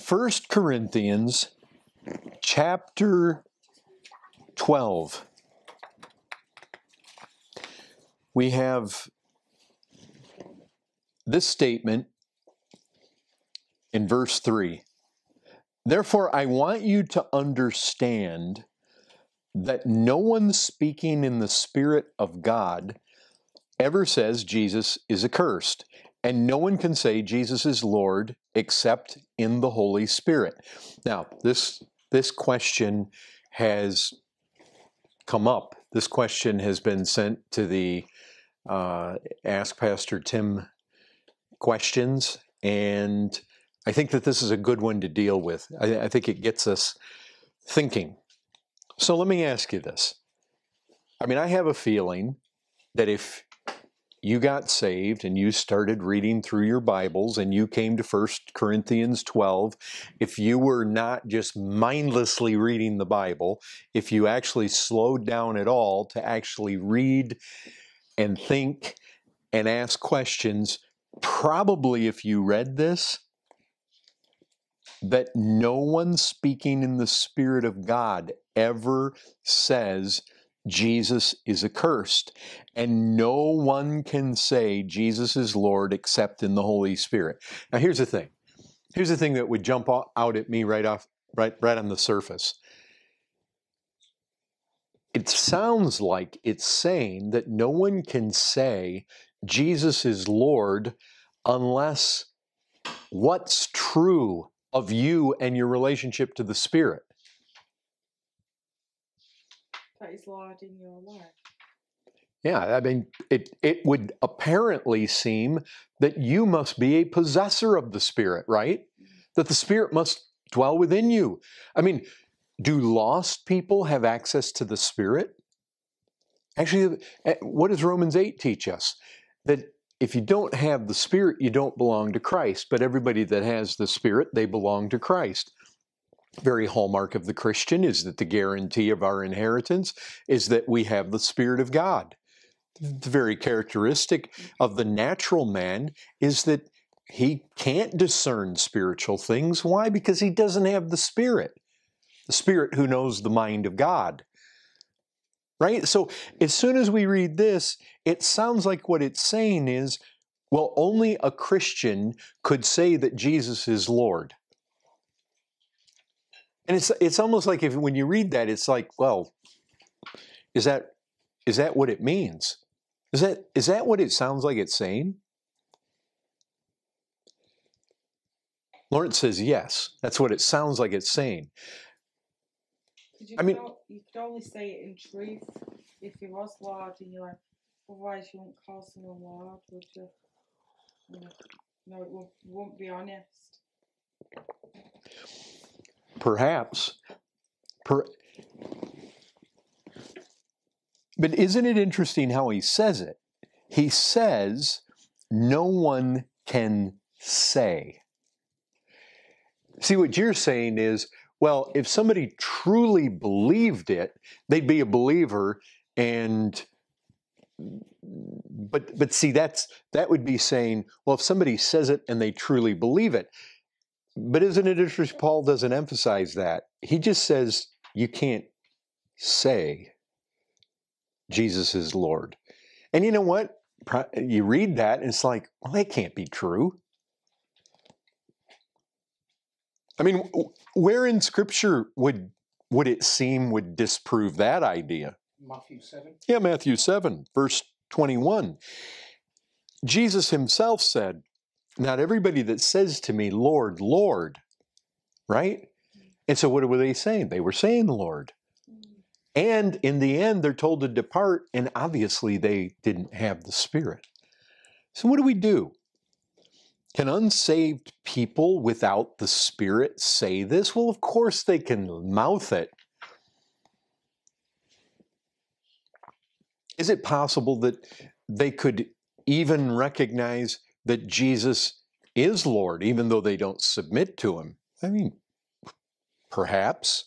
First Corinthians chapter 12. We have this statement in verse 3. Therefore, I want you to understand that no one speaking in the Spirit of God ever says Jesus is accursed. And no one can say Jesus is Lord except in the Holy Spirit. Now, this, this question has come up. This question has been sent to the uh, Ask Pastor Tim questions, and I think that this is a good one to deal with. I, I think it gets us thinking. So let me ask you this. I mean, I have a feeling that if you got saved and you started reading through your Bibles and you came to 1 Corinthians 12, if you were not just mindlessly reading the Bible, if you actually slowed down at all to actually read and think and ask questions, probably if you read this, that no one speaking in the Spirit of God ever says Jesus is accursed. And no one can say Jesus is Lord except in the Holy Spirit. Now here's the thing. Here's the thing that would jump out at me right off right right on the surface. It sounds like it's saying that no one can say Jesus is Lord unless what's true of you and your relationship to the Spirit. That is Lord in your life. Yeah, I mean, it, it would apparently seem that you must be a possessor of the Spirit, right? That the Spirit must dwell within you. I mean, do lost people have access to the Spirit? Actually, eh, what does Romans 8 teach us? That if you don't have the Spirit, you don't belong to Christ. But everybody that has the Spirit, they belong to Christ. Very hallmark of the Christian is that the guarantee of our inheritance is that we have the Spirit of God. Mm. The very characteristic of the natural man is that he can't discern spiritual things. Why? Because he doesn't have the Spirit, the Spirit who knows the mind of God right? So as soon as we read this, it sounds like what it's saying is, well, only a Christian could say that Jesus is Lord. And it's it's almost like if when you read that, it's like, well, is that is that what it means? Is that is that what it sounds like it's saying? Lawrence says yes. That's what it sounds like it's saying. You I mean- could, you could only say it in truth if he was Lord in your like, Otherwise, you wouldn't call someone Lord, would you? No, no it won't, won't be honest. Perhaps. Per... But isn't it interesting how he says it? He says, no one can say. See, what you're saying is, well, if somebody truly believed it, they'd be a believer and but but see that's that would be saying well if somebody says it and they truly believe it but isn't it interesting paul doesn't emphasize that. He just says you can't say jesus is lord. And you know what? You read that and it's like well that can't be true. I mean where in scripture would would it seem would disprove that idea? Matthew 7. yeah, Matthew 7, verse 21. Jesus himself said, Not everybody that says to me, Lord, Lord, right? And so what were they saying? They were saying Lord. And in the end, they're told to depart, and obviously they didn't have the Spirit. So what do we do? Can unsaved people without the Spirit say this? Well, of course they can mouth it. Is it possible that they could even recognize that Jesus is Lord, even though they don't submit to him? I mean, perhaps.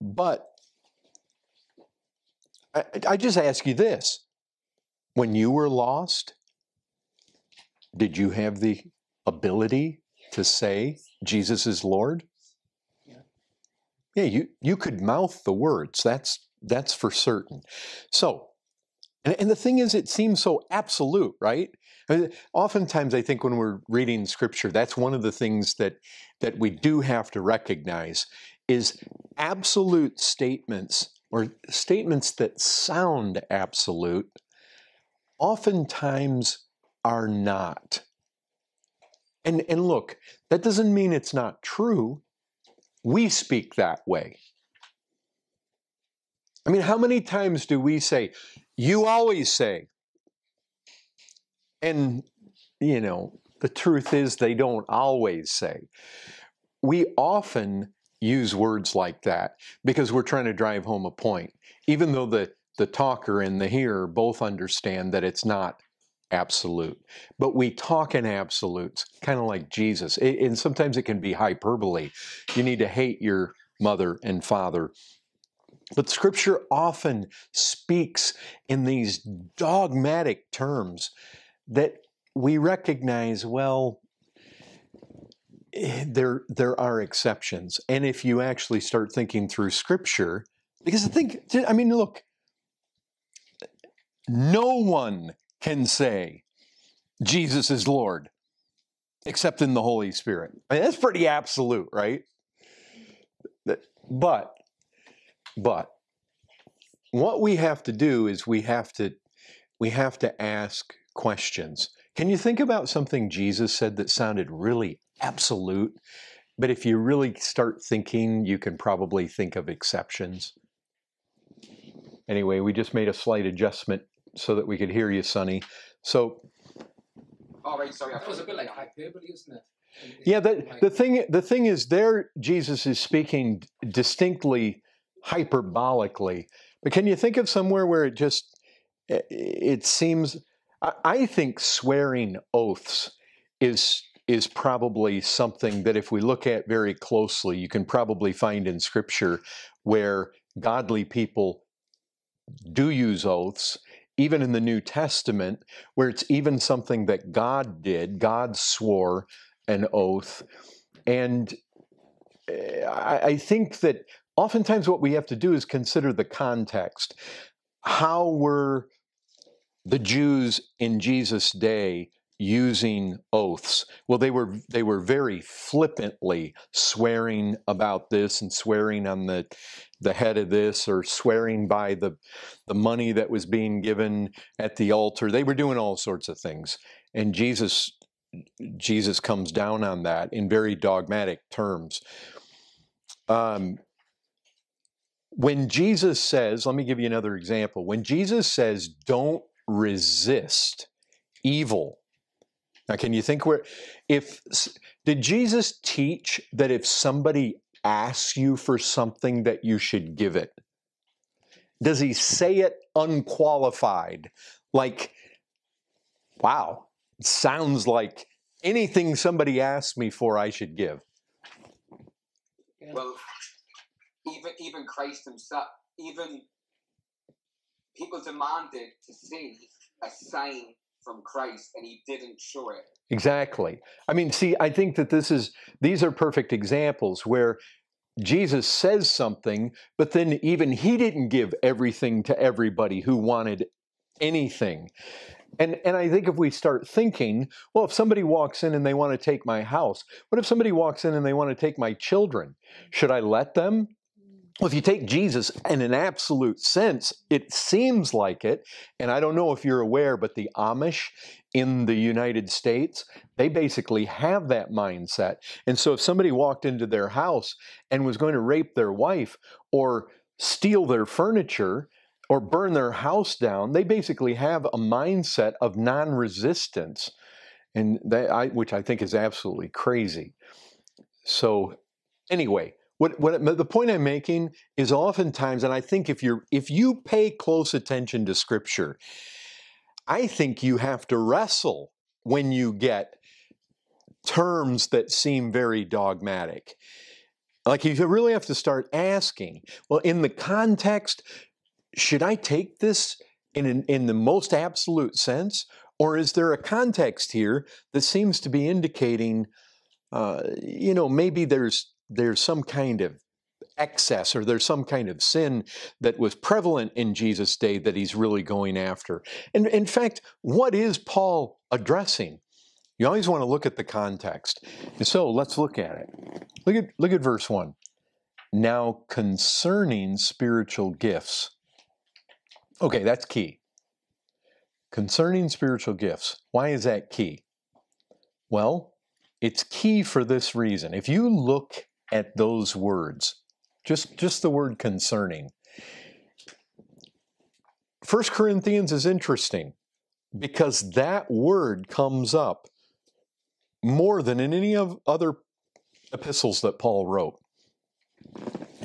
But I, I just ask you this when you were lost, did you have the ability to say Jesus is Lord? Yeah. Yeah, you, you could mouth the words. That's that's for certain. So, and, and the thing is, it seems so absolute, right? I oftentimes, I think when we're reading Scripture, that's one of the things that that we do have to recognize is absolute statements or statements that sound absolute oftentimes are not. And, and look, that doesn't mean it's not true. We speak that way. I mean, how many times do we say, you always say? And, you know, the truth is they don't always say. We often use words like that because we're trying to drive home a point, even though the, the talker and the hearer both understand that it's not absolute. But we talk in absolutes, kind of like Jesus. It, and sometimes it can be hyperbole. You need to hate your mother and father. But scripture often speaks in these dogmatic terms that we recognize, well, eh, there, there are exceptions. And if you actually start thinking through scripture, because I think, I mean, look, no one can say Jesus is Lord except in the Holy Spirit. I mean, that's pretty absolute, right? But, but, what we have to do is we have to we have to ask questions. Can you think about something Jesus said that sounded really absolute, but if you really start thinking, you can probably think of exceptions? Anyway, we just made a slight adjustment so that we could hear you, Sonny. So, Oh, right, sorry. I That was a bit like hyperbole, isn't it? yeah, the, the thing the thing is, there Jesus is speaking distinctly hyperbolically. But can you think of somewhere where it just it, it seems? I, think swearing oaths is is probably something that if we look at very closely, you can probably find in Scripture where godly people do use oaths even in the New Testament, where it's even something that God did, God swore an oath. And eh, I think that oftentimes what we have to do is consider the context. How were the Jews in Jesus' day using oaths? Well, they were they were very flippantly swearing about this and swearing on the the head of this or swearing by the the money that was being given at the altar. They were doing all sorts of things. And Jesus Jesus comes down on that in very dogmatic terms. Um, when Jesus says, let me give you another example. When Jesus says, don't resist evil. Now, can you think where, if, did Jesus teach that if somebody asks you for something that you should give it? Does he say it unqualified? Like, wow, it sounds like anything somebody asks me for, I should give. Well, even even Christ himself, even people demanded to see a sign from Christ, and he didn't show it. Exactly. I mean, see, I think that this is these are perfect examples where Jesus says something, but then even he didn't give everything to everybody who wanted anything. And and I think if we start thinking, well, if somebody walks in and they want to take my house, what if somebody walks in and they want to take my children? Should I let them? Well, if you take Jesus in an absolute sense, it seems like it. And I don't know if you're aware, but the Amish in the United States, they basically have that mindset. And so if somebody walked into their house and was going to rape their wife or steal their furniture or burn their house down, they basically have a mindset of non resistance, and that I, which I think is absolutely crazy. So, anyway, what, what the point I'm making is oftentimes, and I think if you're if you pay close attention to Scripture, I think you have to wrestle when you get terms that seem very dogmatic. Like you really have to start asking, well, in the context, should I take this in an, in the most absolute sense, or is there a context here that seems to be indicating uh, you know, maybe there's there's some kind of excess or there's some kind of sin that was prevalent in Jesus' day that he's really going after. And in fact, what is Paul addressing? You always want to look at the context. And so let's look at it. Look at look at verse 1. Now concerning spiritual gifts. Okay, that's key. Concerning spiritual gifts. Why is that key? Well, it's key for this reason. If you look at those words, just, just the word concerning, First Corinthians is interesting because that word comes up more than in any of other epistles that Paul wrote.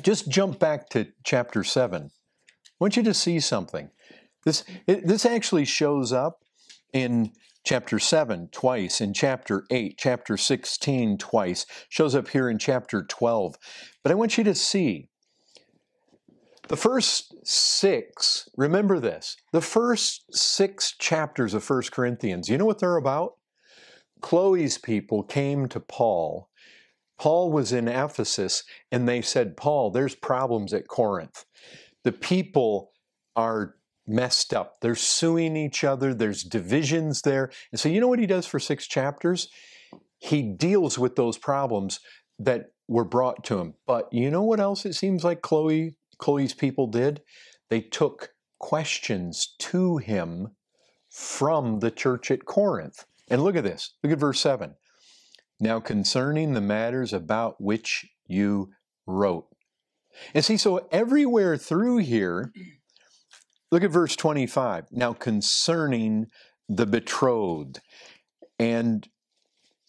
Just jump back to chapter 7. I want you to see something. This, it, this actually shows up in chapter 7 twice, in chapter 8, chapter 16 twice, shows up here in chapter 12. But I want you to see the first six, remember this, the first six chapters of First Corinthians, you know what they're about? Chloe's people came to Paul. Paul was in Ephesus, and they said, Paul, there's problems at Corinth. The people are messed up. They're suing each other, there's divisions there. And so, you know what he does for six chapters? He deals with those problems that were brought to him. But you know what else it seems like Chloe, Chloe's people did? They took questions to him from the church at Corinth. And look at this. Look at verse 7. Now, concerning the matters about which you wrote. And see, so everywhere through here, look at verse 25. Now, concerning the betrothed. And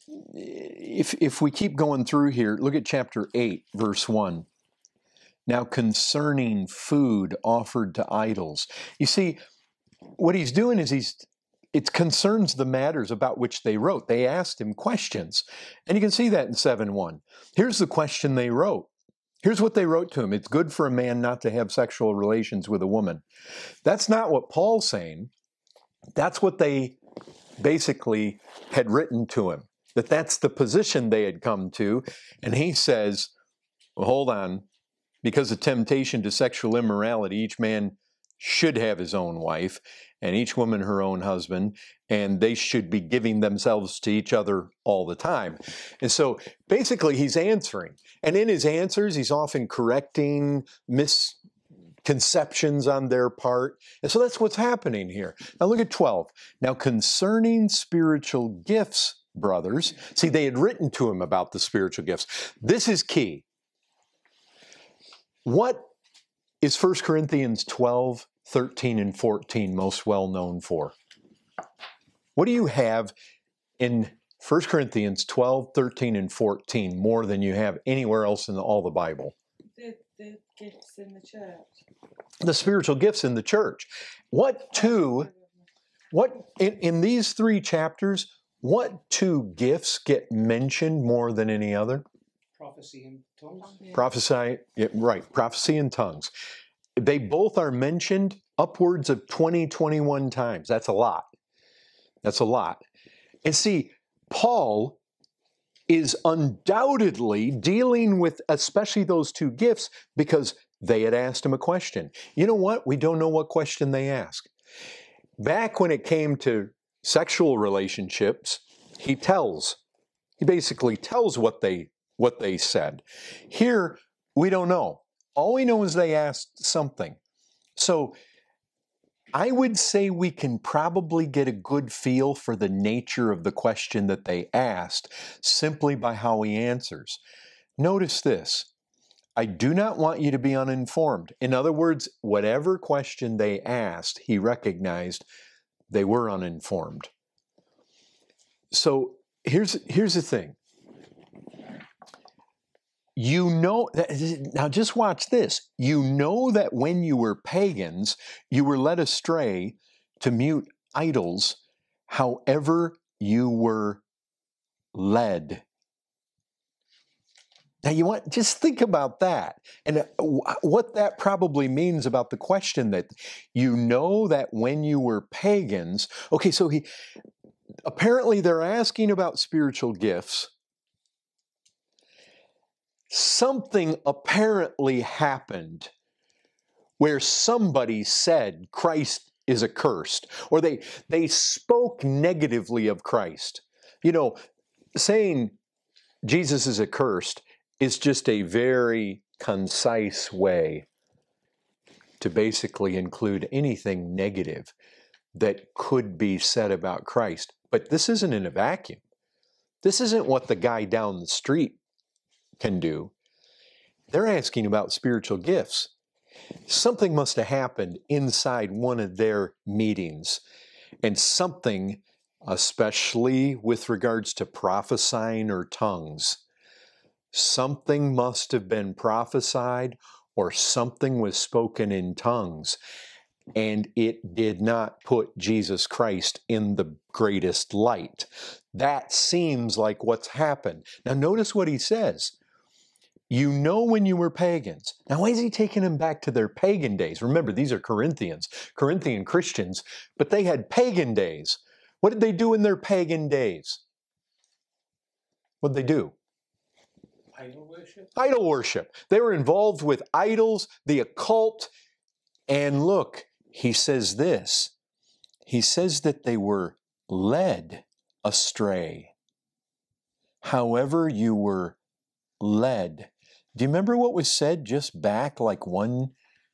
if, if we keep going through here, look at chapter 8, verse 1. Now, concerning food offered to idols. You see, what he's doing is he's it concerns the matters about which they wrote. They asked him questions. And you can see that in 7 1. Here's the question they wrote. Here's what they wrote to him It's good for a man not to have sexual relations with a woman. That's not what Paul's saying. That's what they basically had written to him, that that's the position they had come to. And he says, well, hold on, because of temptation to sexual immorality, each man should have his own wife and each woman her own husband, and they should be giving themselves to each other all the time. And so basically, he's answering. And in his answers, he's often correcting misconceptions on their part. And so that's what's happening here. Now look at 12. Now, concerning spiritual gifts, brothers, see, they had written to him about the spiritual gifts. This is key. What is 1 Corinthians 12, 13, and 14 most well known for? What do you have in 1 Corinthians 12, 13, and 14 more than you have anywhere else in the, all the Bible? The, the gifts in the church. The spiritual gifts in the church. What two, what in, in these three chapters, what two gifts get mentioned more than any other? Prophecy and tongues. Yeah. Prophesy, yeah, right, prophecy and tongues. They both are mentioned upwards of 20, 21 times. That's a lot. That's a lot. And see, Paul is undoubtedly dealing with especially those two gifts because they had asked him a question. You know what? We don't know what question they asked. Back when it came to sexual relationships, he tells. He basically tells what they what they said. Here, we don't know. All we know is they asked something. So I would say we can probably get a good feel for the nature of the question that they asked simply by how he answers. Notice this I do not want you to be uninformed. In other words, whatever question they asked, he recognized they were uninformed. So here's, here's the thing you know now just watch this. You know that when you were pagans you were led astray to mute idols however you were led. Now you want just think about that. And uh, what that probably means about the question that you know that when you were pagans okay so he apparently they're asking about spiritual gifts something apparently happened where somebody said Christ is accursed, or they, they spoke negatively of Christ. You know, saying Jesus is accursed is just a very concise way to basically include anything negative that could be said about Christ. But this isn't in a vacuum. This isn't what the guy down the street can do. They're asking about spiritual gifts. Something must have happened inside one of their meetings, and something, especially with regards to prophesying or tongues, something must have been prophesied or something was spoken in tongues and it did not put Jesus Christ in the greatest light. That seems like what's happened. Now, notice what he says. You know when you were pagans. Now, why is he taking them back to their pagan days? Remember, these are Corinthians, Corinthian Christians, but they had pagan days. What did they do in their pagan days? What did they do? Idol worship. Idol worship. They were involved with idols, the occult, and look, he says this. He says that they were led astray. However, you were led. Do you remember what was said just back like one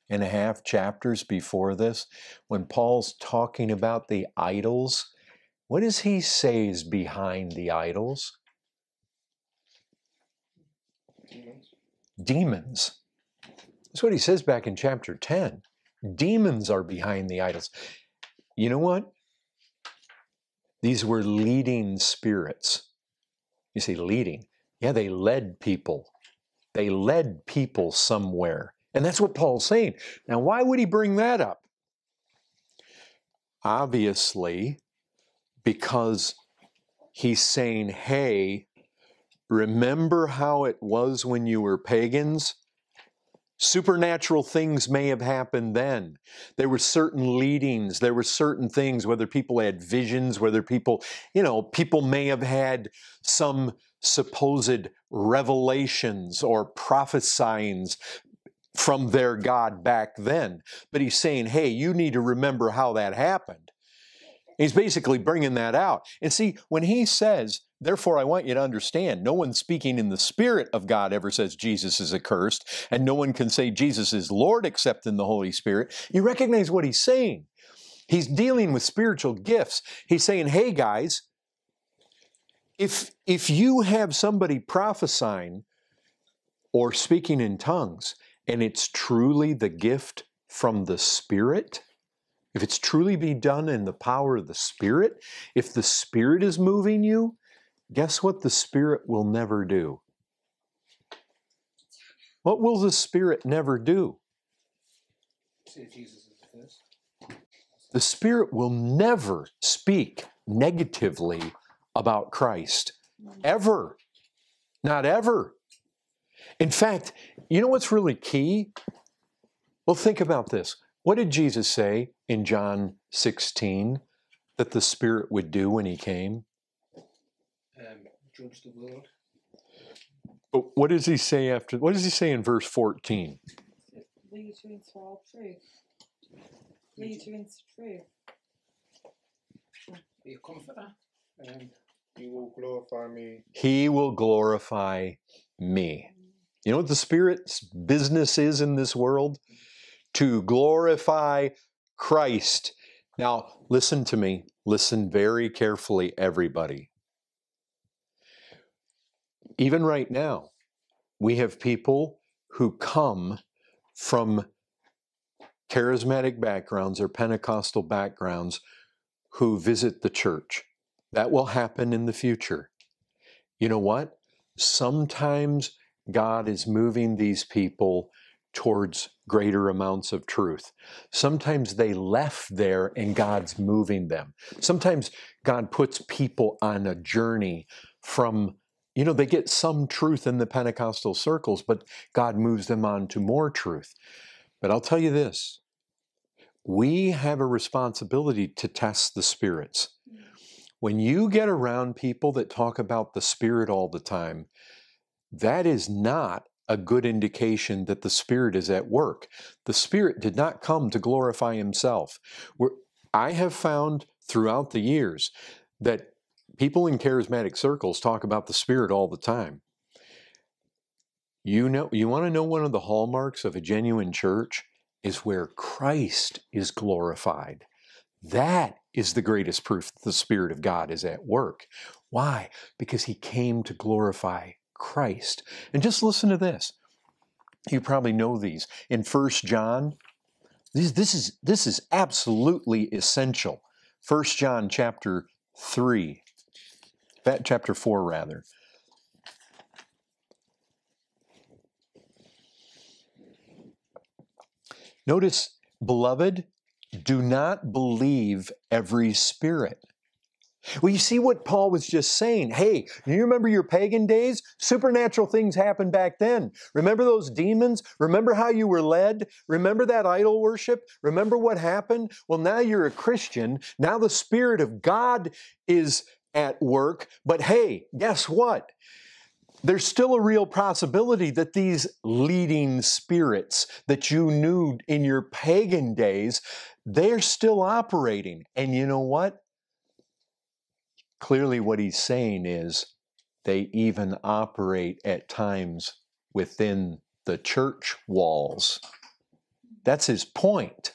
and a half chapters before this when Paul's talking about the idols? What does he say is behind the idols? Demons. Demons. That's what he says back in chapter 10. Demons are behind the idols. You know what? These were leading spirits. You say leading. Yeah, they led people. They led people somewhere. And that's what Paul's saying. Now, why would he bring that up? Obviously, because he's saying, hey, remember how it was when you were pagans? Supernatural things may have happened then. There were certain leadings, there were certain things, whether people had visions, whether people, you know, people may have had some supposed revelations or prophesyings from their God back then. But he's saying, hey, you need to remember how that happened. He's basically bringing that out. And see, when he says, therefore, I want you to understand, no one speaking in the Spirit of God ever says Jesus is accursed, and no one can say Jesus is Lord except in the Holy Spirit. You recognize what he's saying. He's dealing with spiritual gifts. He's saying, hey, guys, if, if you have somebody prophesying or speaking in tongues, and it's truly the gift from the Spirit, if it's truly be done in the power of the Spirit, if the Spirit is moving you, guess what the Spirit will never do? What will the Spirit never do? Say Jesus is the first. The Spirit will never speak negatively about Christ. Ever. Not ever. In fact, you know what's really key? Well, think about this. What did Jesus say in John 16 that the Spirit would do when He came? Um, judge the world. But what does He say after? What does He say in verse 14? Lead you into all truth. Lead you into truth. Be a comforter. Um, He will glorify me. He will glorify me. You know what the Spirit's business is in this world? To glorify Christ. Now, listen to me. Listen very carefully, everybody. Even right now, we have people who come from charismatic backgrounds or Pentecostal backgrounds who visit the church. That will happen in the future. You know what? Sometimes God is moving these people towards greater amounts of truth. Sometimes they left there and God's moving them. Sometimes God puts people on a journey from, you know, they get some truth in the Pentecostal circles, but God moves them on to more truth. But I'll tell you this we have a responsibility to test the spirits. When you get around people that talk about the Spirit all the time, that is not a good indication that the Spirit is at work. The Spirit did not come to glorify Himself. We're, I have found throughout the years that people in charismatic circles talk about the Spirit all the time. You know, you want to know one of the hallmarks of a genuine church is where Christ is glorified. That is the greatest proof that the Spirit of God is at work. Why? Because He came to glorify Christ. And just listen to this. You probably know these. In First John, this, this, is, this is absolutely essential. First John chapter 3, that chapter 4 rather. Notice, beloved, do not believe every spirit. Well, you see what Paul was just saying. Hey, you remember your pagan days? Supernatural things happened back then. Remember those demons? Remember how you were led? Remember that idol worship? Remember what happened? Well, now you're a Christian. Now the Spirit of God is at work. But hey, guess what? there's still a real possibility that these leading spirits that you knew in your pagan days, they're still operating. And you know what? Clearly, what he's saying is they even operate at times within the church walls. That's his point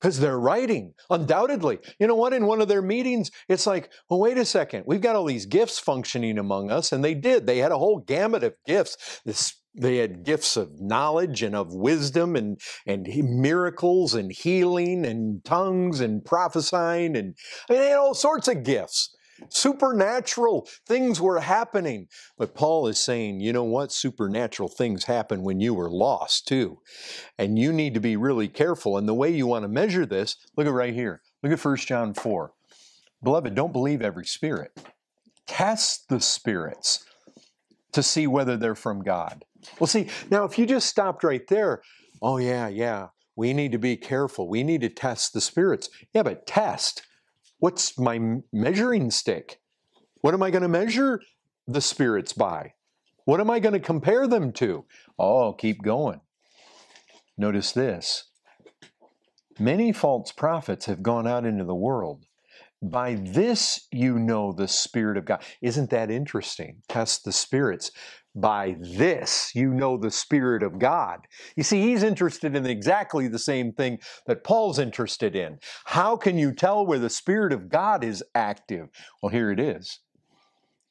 because they're writing undoubtedly you know what in one of their meetings it's like well wait a second we've got all these gifts functioning among us and they did they had a whole gamut of gifts this they had gifts of knowledge and of wisdom and and miracles and healing and tongues and prophesying and had all sorts of gifts Supernatural things were happening. But Paul is saying, you know what? Supernatural things happen when you were lost too. And you need to be really careful. And the way you want to measure this, look at right here. Look at 1 John 4. Beloved, don't believe every spirit. Test the spirits to see whether they're from God. Well, see, now if you just stopped right there, oh, yeah, yeah, we need to be careful. We need to test the spirits. Yeah, but test. What's my measuring stick? What am I going to measure the spirits by? What am I going to compare them to? Oh, keep going. Notice this. Many false prophets have gone out into the world. By this you know the Spirit of God. Isn't that interesting? Test the spirits. By this you know the Spirit of God. You see, he's interested in exactly the same thing that Paul's interested in. How can you tell where the Spirit of God is active? Well, here it is.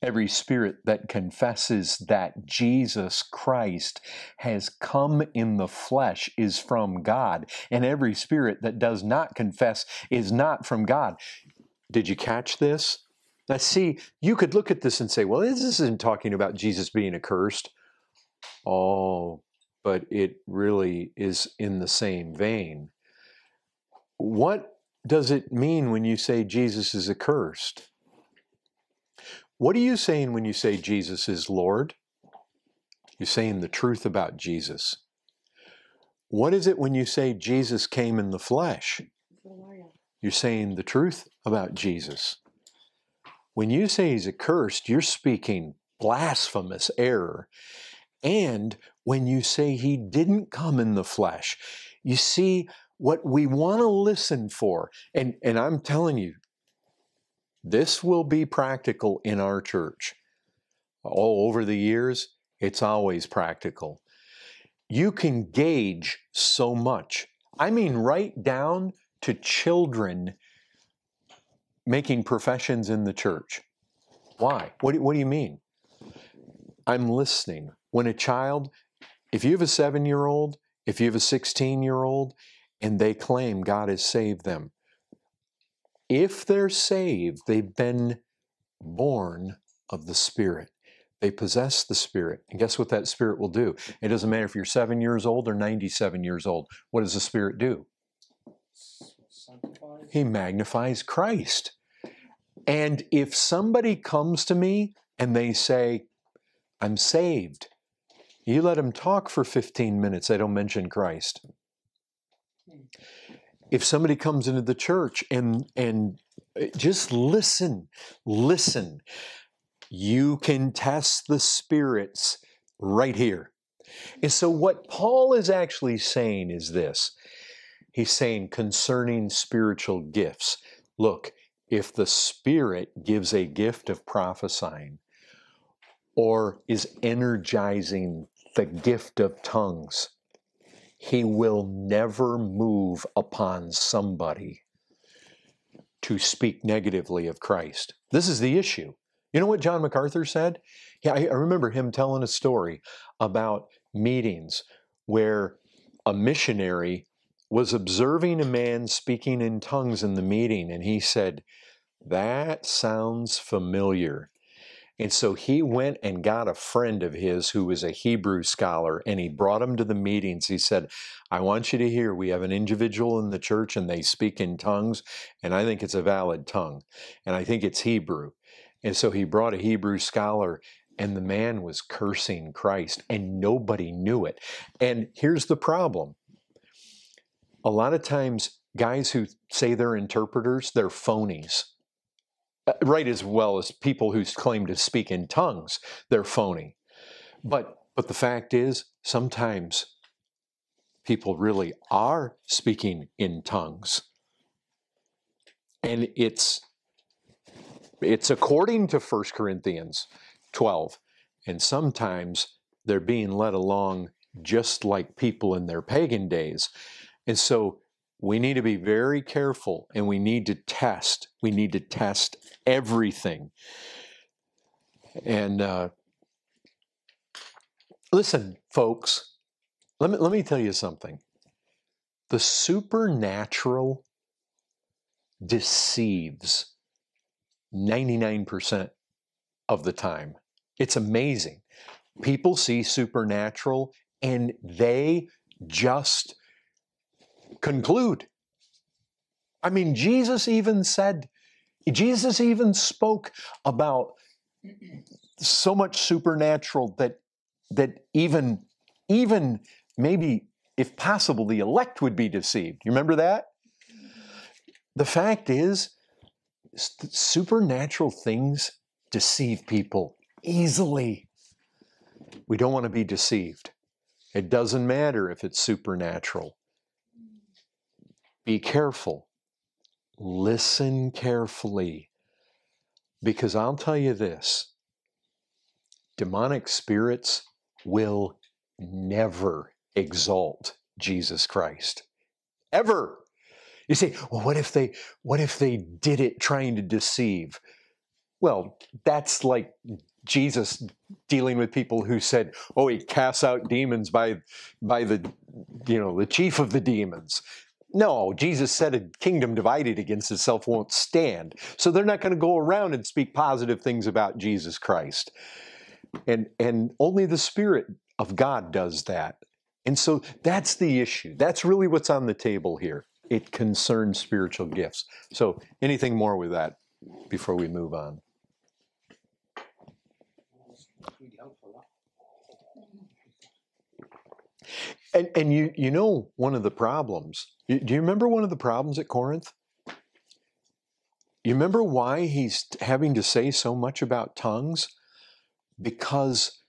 Every spirit that confesses that Jesus Christ has come in the flesh is from God, and every spirit that does not confess is not from God. Did you catch this? Now, see, you could look at this and say, well, this isn't talking about Jesus being accursed. Oh, but it really is in the same vein. What does it mean when you say Jesus is accursed? What are you saying when you say Jesus is Lord? You're saying the truth about Jesus. What is it when you say Jesus came in the flesh? You're saying the truth about Jesus. When you say he's accursed, you're speaking blasphemous error. And when you say he didn't come in the flesh, you see what we want to listen for. And, and I'm telling you, this will be practical in our church. All over the years, it's always practical. You can gauge so much. I mean, right down to children making professions in the church. Why? What do, what do you mean? I'm listening. When a child, if you have a seven year old, if you have a 16 year old, and they claim God has saved them, if they're saved, they've been born of the Spirit. They possess the Spirit. And guess what that Spirit will do? It doesn't matter if you're seven years old or 97 years old. What does the Spirit do? He magnifies Christ. And if somebody comes to me and they say, I'm saved, you let them talk for 15 minutes, they don't mention Christ. If somebody comes into the church and, and uh, just listen, listen, you can test the spirits right here. And so, what Paul is actually saying is this He's saying concerning spiritual gifts look, if the Spirit gives a gift of prophesying or is energizing the gift of tongues, He will never move upon somebody to speak negatively of Christ. This is the issue. You know what John MacArthur said? Yeah, I remember him telling a story about meetings where a missionary was observing a man speaking in tongues in the meeting, and he said, That sounds familiar. And so he went and got a friend of his who was a Hebrew scholar and he brought him to the meetings. He said, I want you to hear we have an individual in the church and they speak in tongues, and I think it's a valid tongue, and I think it's Hebrew. And so he brought a Hebrew scholar, and the man was cursing Christ, and nobody knew it. And here's the problem a lot of times, guys who say they're interpreters, they're phonies. Uh, Right as well as people who claim to speak in tongues, they're phony. But but the fact is, sometimes people really are speaking in tongues. And it's it's according to 1 Corinthians 12. And sometimes they're being led along just like people in their pagan days. And so we need to be very careful and we need to test. We need to test everything. And uh, listen, folks, let me, let me tell you something. The supernatural deceives 99% of the time. It's amazing. People see supernatural and they just conclude. I mean, Jesus even said, Jesus even spoke about so much supernatural that that even even maybe if possible the elect would be deceived. You remember that? The fact is supernatural things deceive people easily. We don't want to be deceived. It doesn't matter if it's supernatural. Be careful. Listen carefully. Because I'll tell you this demonic spirits will never exalt Jesus Christ. Ever. You say, well, what if they what if they did it trying to deceive? Well, that's like Jesus dealing with people who said, "Oh, he casts out demons by by the you know, the chief of the demons." No, Jesus said a kingdom divided against itself won't stand. So they're not going to go around and speak positive things about Jesus Christ. And and only the spirit of God does that. And so that's the issue. That's really what's on the table here. It concerns spiritual gifts. So anything more with that before we move on? That's really helpful. That. And and you you know one of the problems. Do you remember one of the problems at Corinth? You remember why he's having to say so much about tongues? Because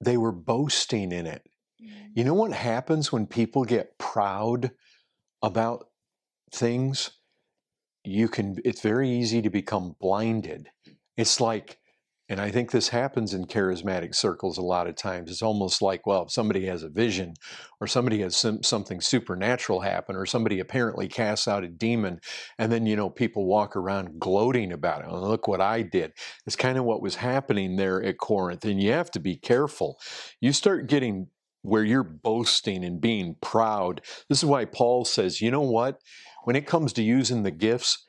they were boasting in it. Mm. You know what happens when people get proud about things? You can it's very easy to become blinded. It's like and I think this happens in charismatic circles a lot of times. It's almost like, well, if somebody has a vision or somebody has some, something supernatural happen or somebody apparently casts out a demon, and then, you know, people walk around gloating about it. Oh, look what I did. It's kind of what was happening there at Corinth. And you have to be careful. You start getting where you're boasting and being proud. This is why Paul says, you know what? When it comes to using the gifts,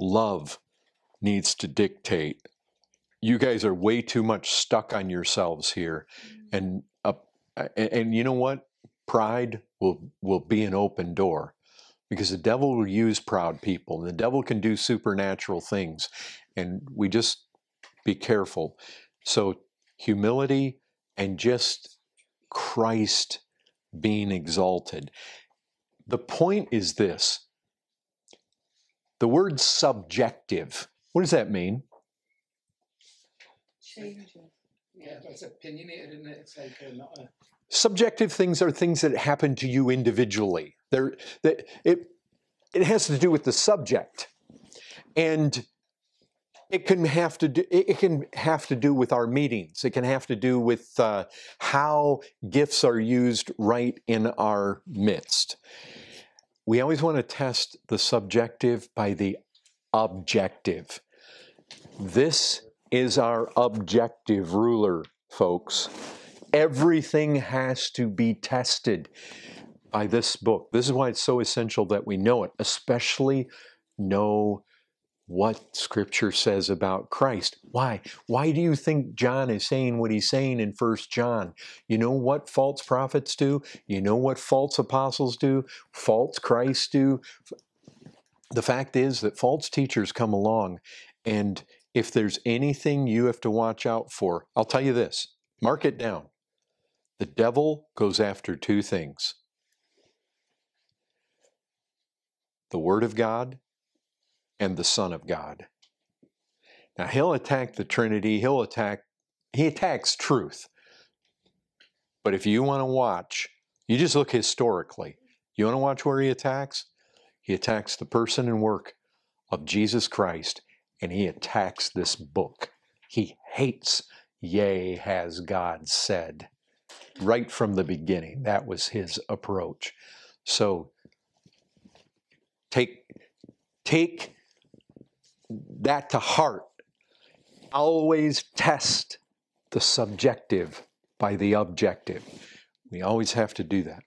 love needs to dictate you guys are way too much stuck on yourselves here. And uh, and, and you know what? Pride will will be an open door because the devil will use proud people and the devil can do supernatural things. And we just be careful. So humility and just christ being exalted. The point is this. The word subjective what does that mean Changes. Yeah, it's opinionated, isn't it? It's like not a. Subjective things are things that happen to you individually. They're, that it, it has to do with the subject. And it can have to do, it it can have to do with our meetings. It can have to do with uh, how gifts are used right in our midst. We always want to test the subjective by the objective. This is our objective ruler, folks. Everything has to be tested by this book. This is why it's so essential that we know it, especially know what scripture says about Christ. Why? Why do you think John is saying what he's saying in First John? You know what false prophets do? You know what false apostles do? False Christ do? The fact is that false teachers come along and if there's anything you have to watch out for, I'll tell you this. Mark it down. The devil goes after two things. The word of God and the Son of God. Now he'll attack the Trinity, he'll attack, he attacks truth. But if you want to watch, you just look historically. You want to watch where he attacks? He attacks the person and work of Jesus Christ, and he attacks this book. He hates, yea, has God said. Right from the beginning, that was his approach. So take take that to heart. Always test the subjective by the objective. We always have to do that.